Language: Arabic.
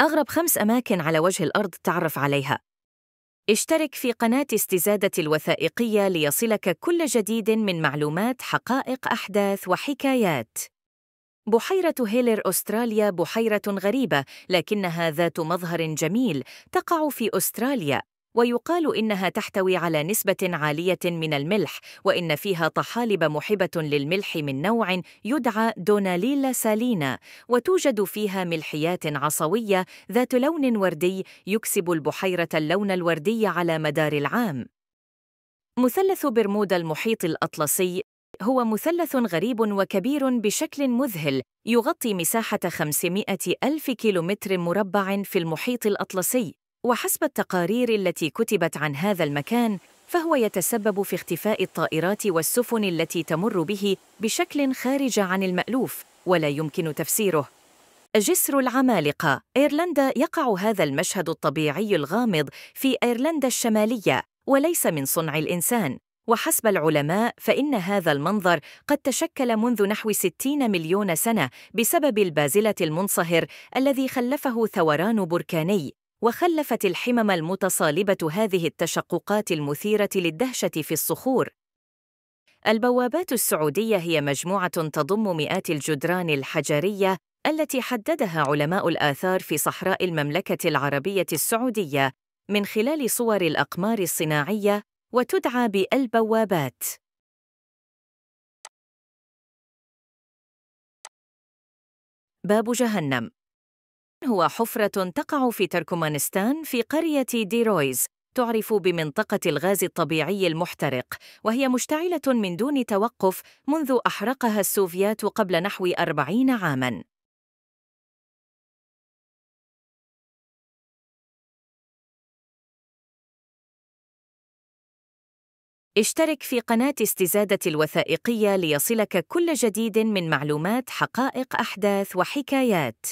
أغرب خمس أماكن على وجه الأرض تعرف عليها. اشترك في قناة استزادة الوثائقية ليصلك كل جديد من معلومات حقائق أحداث وحكايات. بحيرة هيلر أستراليا بحيرة غريبة لكنها ذات مظهر جميل تقع في أستراليا. ويقال إنها تحتوي على نسبة عالية من الملح وإن فيها طحالب محبة للملح من نوع يدعى دوناليلا سالينا وتوجد فيها ملحيات عصوية ذات لون وردي يكسب البحيرة اللون الوردي على مدار العام. مثلث برمودا المحيط الأطلسي هو مثلث غريب وكبير بشكل مذهل يغطي مساحة 500 ألف كيلومتر مربع في المحيط الأطلسي. وحسب التقارير التي كتبت عن هذا المكان فهو يتسبب في اختفاء الطائرات والسفن التي تمر به بشكل خارج عن المألوف ولا يمكن تفسيره. جسر العمالقة. إيرلندا يقع هذا المشهد الطبيعي الغامض في إيرلندا الشمالية وليس من صنع الإنسان. وحسب العلماء فإن هذا المنظر قد تشكل منذ نحو 60 مليون سنة بسبب البازلة المنصهر الذي خلفه ثوران بركاني. وخلفت الحمم المتصالبة هذه التشققات المثيرة للدهشة في الصخور. البوابات السعودية هي مجموعة تضم مئات الجدران الحجرية التي حددها علماء الآثار في صحراء المملكة العربية السعودية من خلال صور الأقمار الصناعية وتدعى بالبوابات. باب جهنم. هو حفرة تقع في تركمانستان في قرية ديرويز تعرف بمنطقة الغاز الطبيعي المحترق وهي مشتعلة من دون توقف منذ أحرقها السوفيات قبل نحو أربعين عاماً. اشترك في قناة استزادة الوثائقية ليصلك كل جديد من معلومات حقائق أحداث وحكايات.